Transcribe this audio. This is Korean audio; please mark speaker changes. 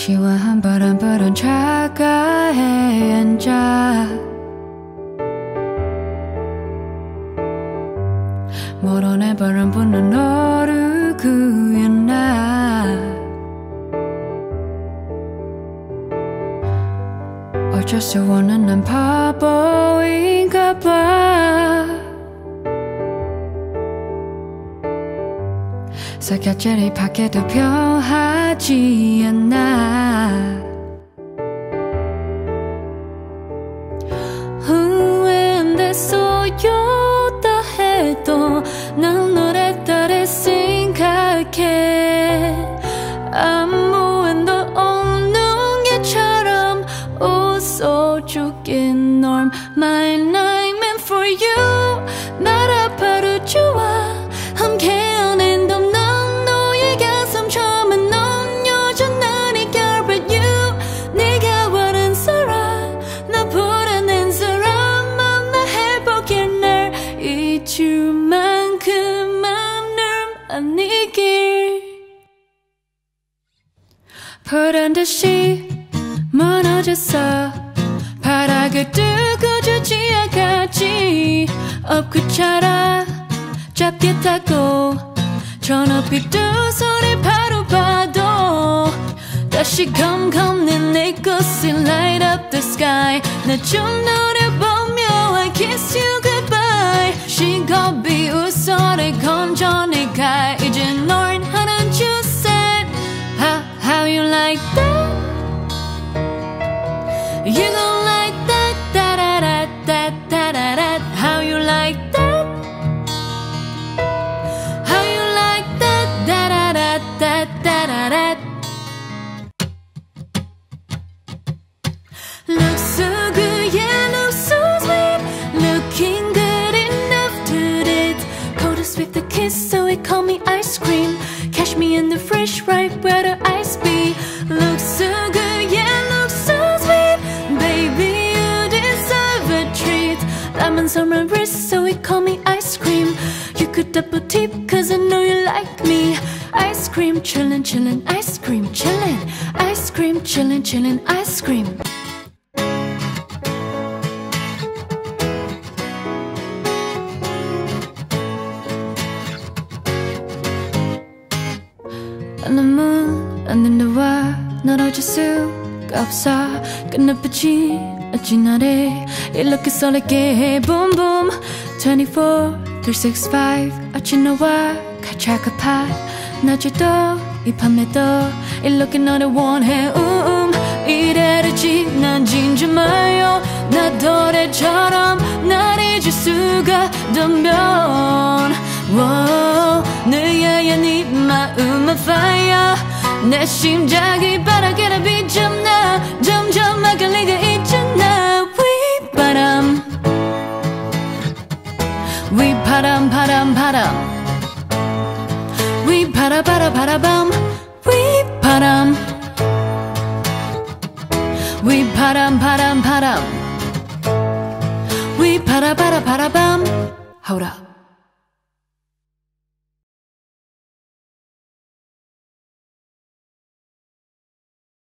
Speaker 1: 시원한 바람 불은 차가에 앉아. 멀어내 바람 부는 너를 구했나. 어쩔 수 없는 난 바보인가 봐 사겨자리 밖에도 편하지 않나. 후회됐어요 다 해도 난 너를 따라 생각해. 아무 일도 없는 게처럼 웃어주긴 My night 아니길. 보란 듯이 무너졌어. 바닥을 뜨고 주지 않겠지 엎구쳐라. 잡겠다고 저 높이 두 손을 바로 봐도 다시 검검는 내 꽃을 light up the sky. 나좀 노려 You gon' like that da da da da da da da How you like that How you like that da da da da da da da Look so good, yeah, look so sweet Looking good enough to it Coldest with the kiss, so it call me ice cream Catch me in the right where the ice Lemons on my wrist, so it call me ice cream You could double tip, cause I know you like me Ice cream, chillin', chillin', ice cream, chillin' Ice cream, chillin', chillin', ice cream 눈문 안는 너와 멀어질 수가 없어 끝나빛이 어찌 나를 이렇게 설레게 해. boom boom 24 365 어찌 너와 같이 아파 낮에도 이 밤에도 이렇게 너를 원해. um, 이래를 지나진지 마요. 나 노래처럼 날 잊을 수가 없다면. Wow, 너야야 네 마음은 fire. 내 심장이 바라게라 비점 휘바라 바라 바라밤 휘바람 휘바람 바람 바람 휘바라 바라 바라밤 Hold up